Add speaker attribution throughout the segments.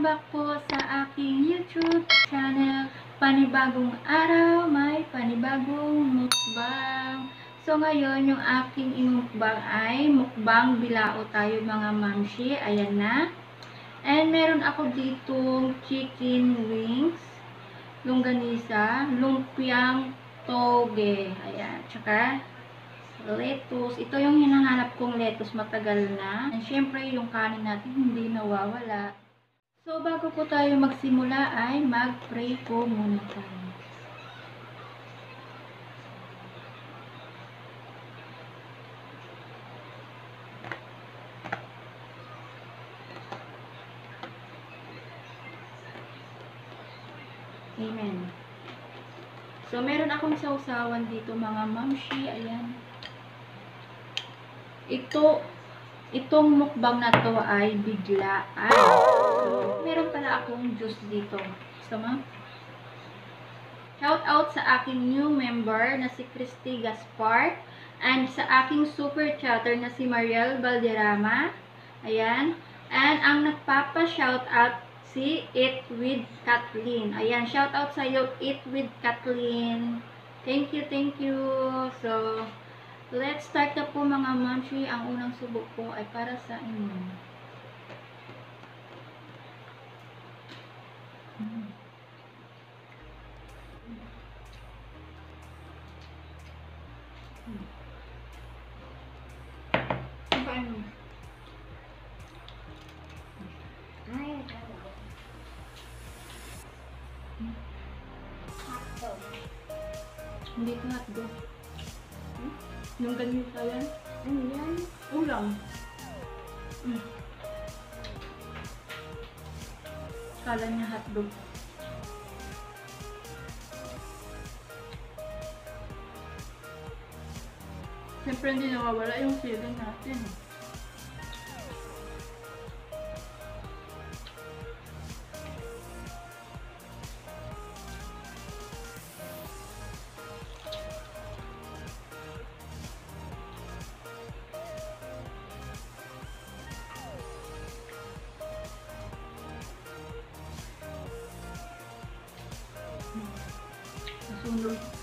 Speaker 1: Welcome back po sa aking YouTube channel. Panibagong araw, may panibagong mukbang. So ngayon, yung aking imukbang ay mukbang bilao tayo mga mamshi. Ayan na. And meron ako ditong chicken wings, longganisa, lumpiang toge. Ayan. Tsaka lettuce. Ito yung hinahanap kong lettuce matagal na. And syempre, yung kanin natin hindi nawawala. So, bago po tayo magsimula ay mag-pray po muna tayo. Amen. So, meron akong sausawan dito mga mamshi. Ayan. Ito, itong mukbang na to ay biglaan. Pala akong juice dito. Gusto mo? Shout out sa aking new member na si Christy Gaspar and sa aking super chatter na si Mariel Valderrama. Ayan. And ang nagpapa-shout out si Eat with Kathleen. Ayan, shout out sa iyo Eat with Kathleen. Thank you, thank you. So, let's start na po mga mamshi. Ang unang subok po ay para sa inyo. Mm. Kain mo. Hindi ko hotdog. Hmm? Yung ganito yan?
Speaker 2: Ano yan?
Speaker 1: Ulam. Mm. Kala niya hotdog. Siyempre hindi nawawala yung feeling natin. 嗯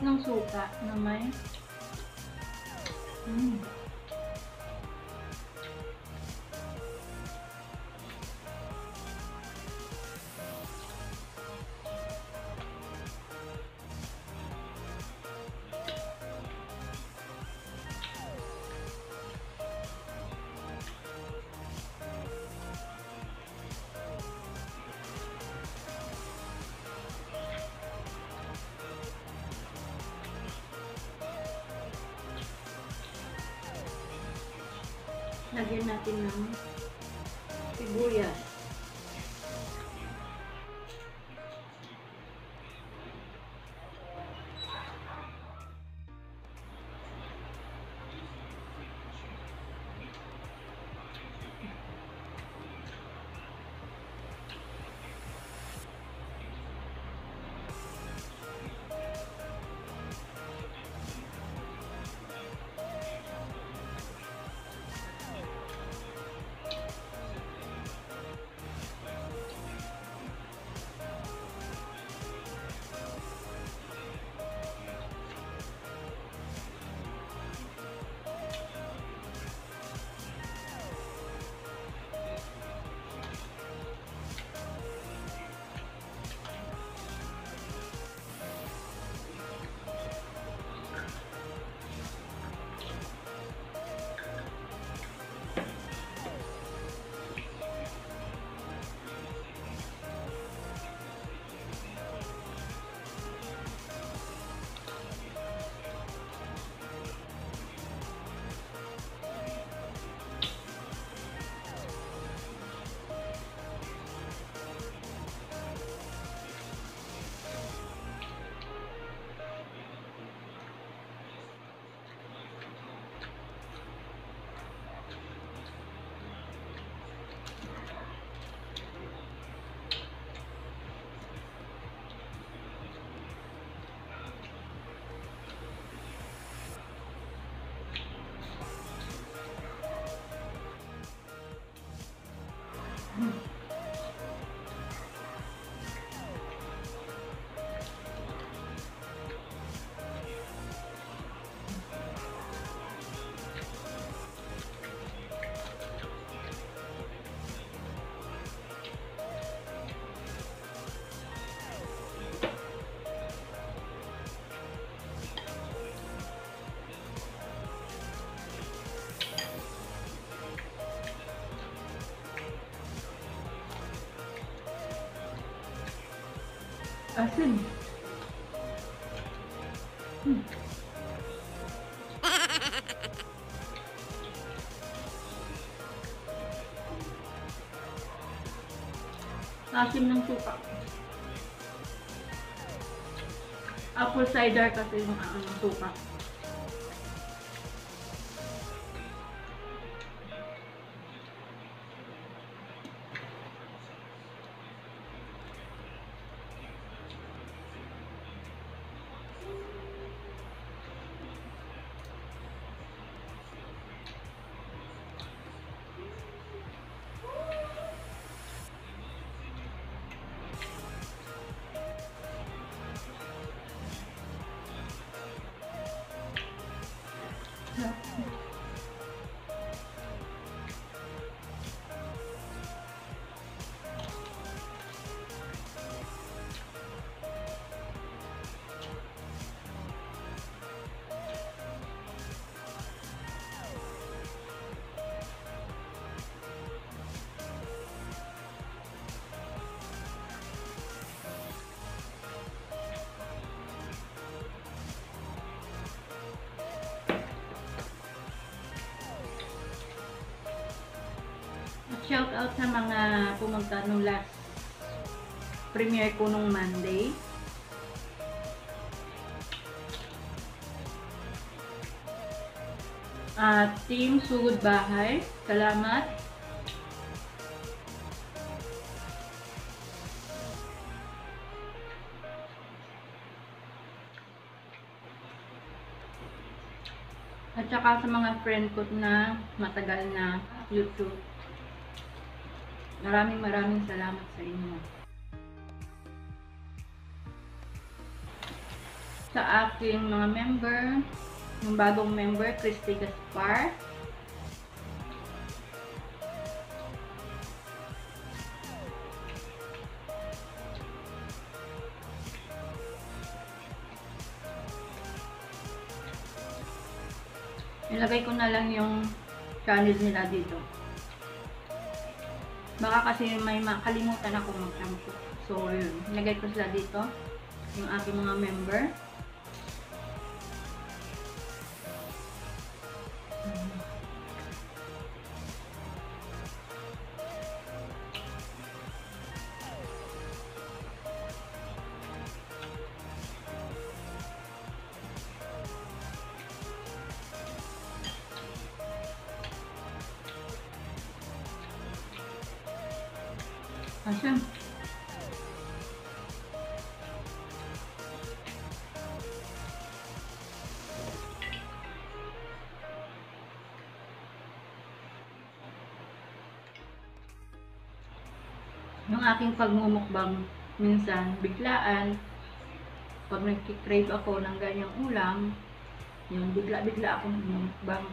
Speaker 1: sarap ng suka na may mm. Lagyan natin ng sibuyas. Asin. Hmm. Asim ng suka. Apple cider kasi yung ang suka. Tchau. Shout out sa mga pumunta nung last premiere ko nung Monday. At Team Sugod Bahay, salamat. At saka sa mga friend ko na matagal na YouTube. Maraming maraming salamat sa inyo. Sa aking mga member, yung bagong member, Christy Gaspar. Ilagay ko na lang yung channel nila dito. Baka kasi may makalimutan ako mag-shampoo. So, yun. Nilagay ko sila dito. Yung aking mga member. Asan? Yung aking pagmumukbang minsan biglaan pag nagkikrave ako ng ganyang ulam yung bigla-bigla akong mumukbang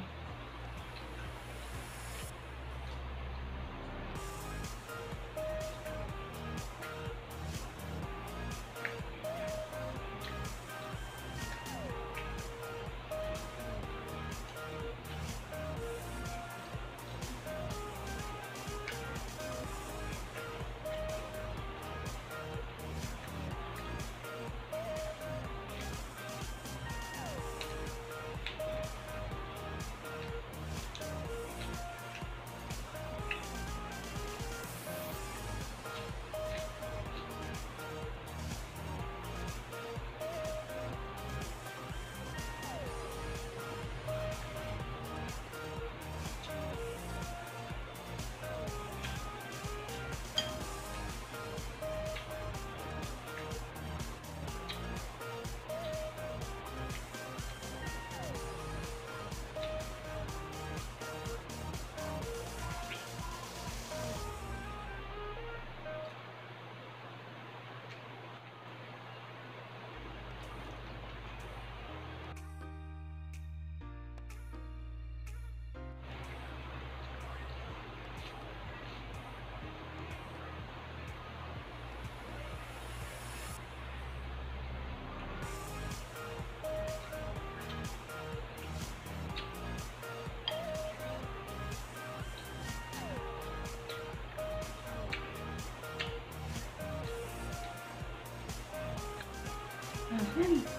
Speaker 1: 何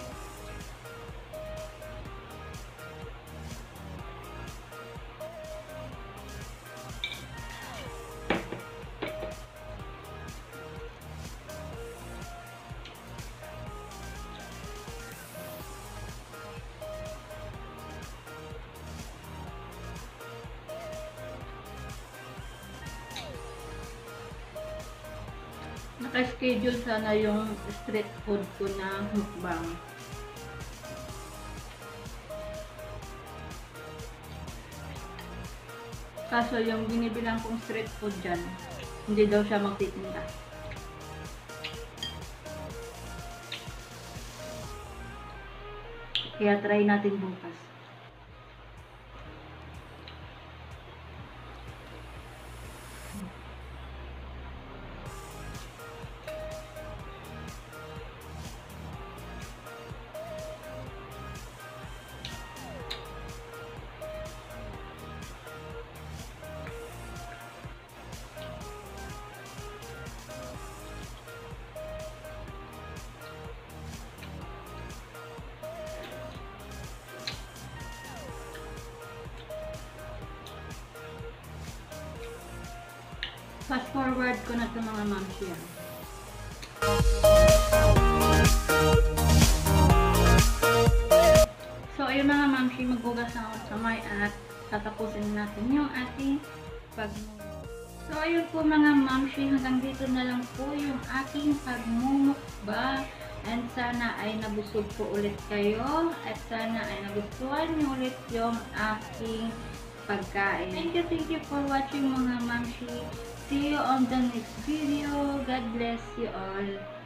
Speaker 1: naka-schedule sana yung street food ko na mukbang. Kaso yung binibilang kong street food dyan, hindi daw siya magtitinda. Kaya try natin bukas. Fast forward ko na sa mga yan. So, ayun mga mamsi, magbugas na ako sa may at tatapusin natin yung ating pagmumukbang. So, ayun po mga mamsi, hanggang dito na lang po yung aking pagmumukbang. And sana ay nabusog po ulit kayo at sana ay nagustuhan niyo ulit yung aking pagkain. Thank you, thank you for watching mga mamsi. See you on the next video. God bless you all.